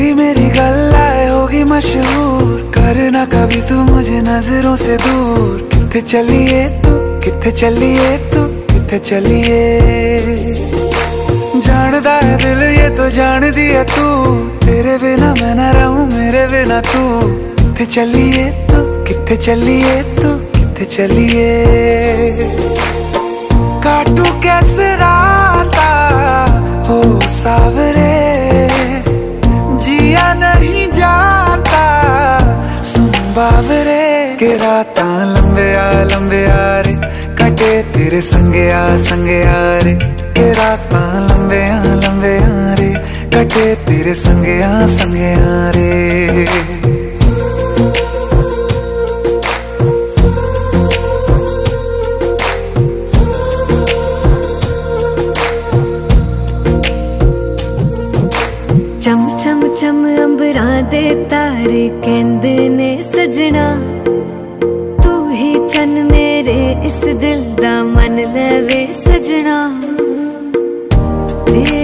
मेरी गल्लाए होगी मशहूर। करना कभी तू मुझे नज़रों से दूर। कितने चलिए तू कितने चलिए तू कितने चलिए? जानदा है दिल ये तो जान दिया तू। तेरे बिना मैं ना रहूँ, मेरे बिना तू। कितने चलिए तू कितने चलिए तू कितने चलिए? काटू बाबरे के राता लंबे आ लंबे आ रे, कटे तेरे संगे आ रे, के राता लंबे आ लंबे आ रे, कटे तेरे संगे आ संगे आ रे। ਦੇ ਤਾਰੇ ਕਹਿੰਦੇ ਨੇ ਸਜਣਾ। ਤੂੰ ਹੀ ਚੰਨ ਮੇਰੇ ਇਸ ਦਿਲ ਦਾ ਮਨ ਲਵੇ ਸਜਣਾ। ਤੇ